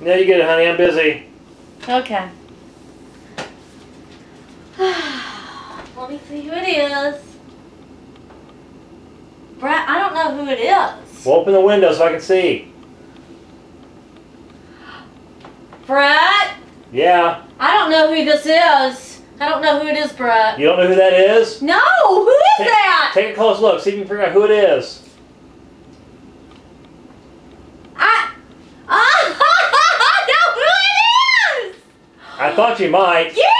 No, you get it, honey. I'm busy. Okay. Let me see who it is. Bret, I don't know who it is. Well, open the window so I can see. Bret, Yeah. I don't know who this is. I don't know who it is, Bret. You don't know who that is? No, who is Take- that? Take a close look. See if you can figure out who it is. I, thought you might. You